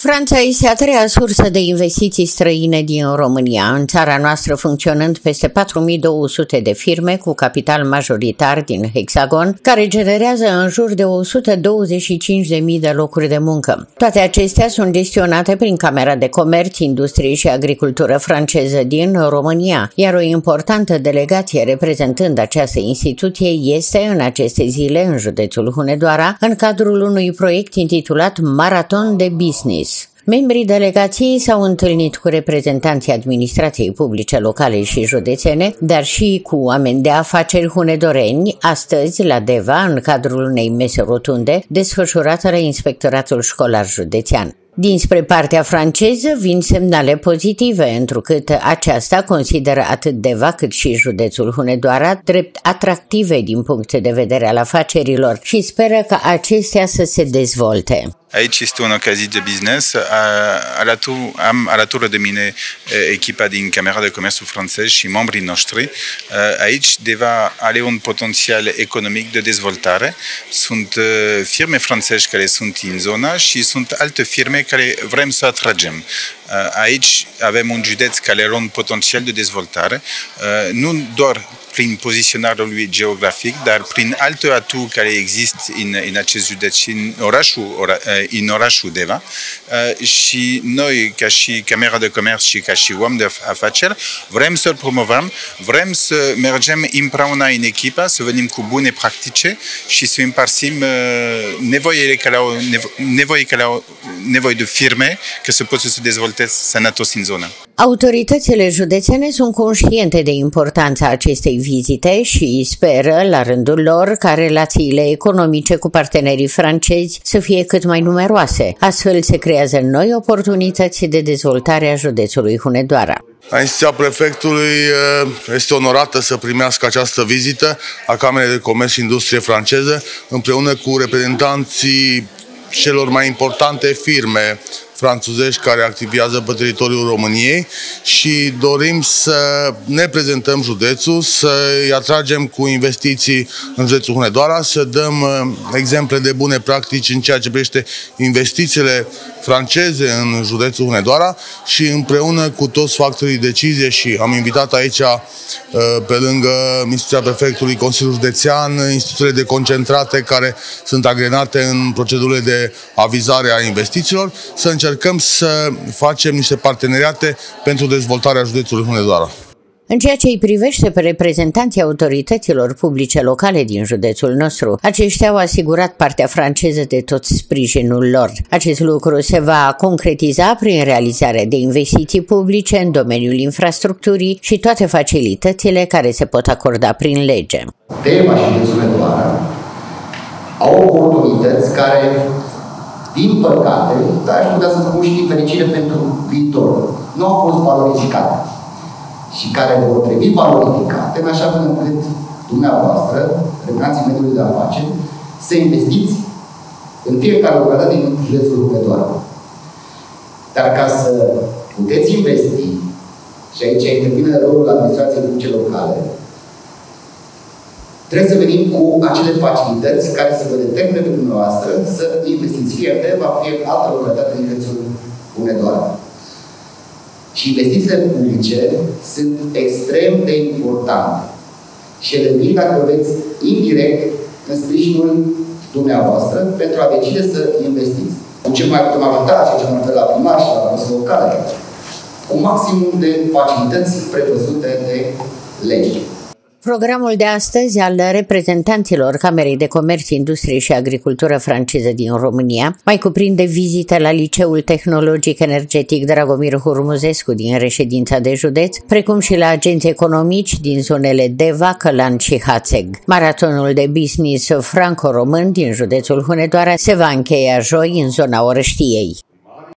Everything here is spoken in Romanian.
Franța este a treia sursă de investiții străine din România, în țara noastră funcționând peste 4200 de firme cu capital majoritar din Hexagon, care generează în jur de 125.000 de locuri de muncă. Toate acestea sunt gestionate prin Camera de Comerț, Industrie și Agricultură franceză din România, iar o importantă delegație reprezentând această instituție este în aceste zile în județul Hunedoara, în cadrul unui proiect intitulat Maraton de Business. Membrii delegației s-au întâlnit cu reprezentanții administrației publice locale și județene, dar și cu oameni de afaceri hunedoreni, astăzi la Deva, în cadrul unei mese rotunde desfășurată la Inspectoratul Școlar Județean. Dinspre partea franceză vin semnale pozitive, întrucât aceasta consideră atât Deva cât și județul Hunedoara drept atractive din punct de vedere al afacerilor și speră ca acestea să se dezvolte. Aici este o ocazie de business. Alături, am alături de mine echipa din Camera de Comerț francez și membrii noștri. Aici deva are un potențial economic de dezvoltare. Sunt firme franceze care sunt în zona și sunt alte firme care vrem să atragem. Aici avem un județ care are un potențial de dezvoltare, nu doar prin poziționarea lui geografic, dar prin alte atu care există în, în acest județ și în orașul, ora, în orașul Deva. Și noi, ca și Camera de Comerț și ca și oameni de afaceri, vrem să-l promovăm, vrem să mergem împreună în echipa, să venim cu bune practice și să împărțim nevoile care au, nevoie, care au nevoie de firme ca să poată să se dezvolte sănătos în zonă. Autoritățile județene sunt conștiente de importanța acestei vizite și speră, la rândul lor, ca relațiile economice cu partenerii francezi să fie cât mai numeroase. Astfel se creează noi oportunități de dezvoltare a județului Hunedoara. Instituția prefectului eh, este onorată să primească această vizită a Camerei de Comerț și Industrie franceză împreună cu reprezentanții celor mai importante firme franțuzești care activează pe teritoriul României și dorim să ne prezentăm județul, să-i atragem cu investiții în județul Hunedoara, să dăm uh, exemple de bune practici în ceea ce privește investițiile franceze în județul Hunedoara și împreună cu toți factorii de decizie și am invitat aici uh, pe lângă instituția prefectului Consiliul Județean, instituțiile de concentrate care sunt agrenate în procedurile de avizare a investițiilor, să încercăm să facem niște parteneriate pentru dezvoltarea județului Hunedoara. În ceea ce îi privește pe reprezentanții autorităților publice locale din județul nostru, aceștia au asigurat partea franceză de tot sprijinul lor. Acest lucru se va concretiza prin realizarea de investiții publice în domeniul infrastructurii și toate facilitățile care se pot acorda prin lege. Tema și județul au oportunități care, din păcate, dar aș putea să spun și din fericire pentru viitor, nu au fost valorificate și care vor trebui valorificate în așa fel încât dumneavoastră, reprezentanții mediului de afaceri, să investiți în fiecare localitate din județul Hunedoara. Dar ca să puteți investi, și aici intervine rolul administrației publice locale, trebuie să venim cu acele facilități care să vă determine pe dumneavoastră să investiți fie va fie altă localitate din județul Hunedoara. Și investițiile publice sunt extrem de importante. Și ele vin, dacă veți, indirect în sprijinul dumneavoastră pentru a decide să investiți. Cu ce mai putem ajuta și ce mă refer la primar și la prosă locale? Cu maximum de facilități prevăzute de lege. Programul de astăzi al reprezentanților Camerei de Comerț, Industrie și Agricultură franceză din România mai cuprinde vizite la Liceul Tehnologic Energetic Dragomir Hurmuzescu din reședința de județ, precum și la agenți economici din zonele Deva, Călan și Hațeg. Maratonul de business franco-român din județul Hunedoara se va încheia joi în zona Orăștiei.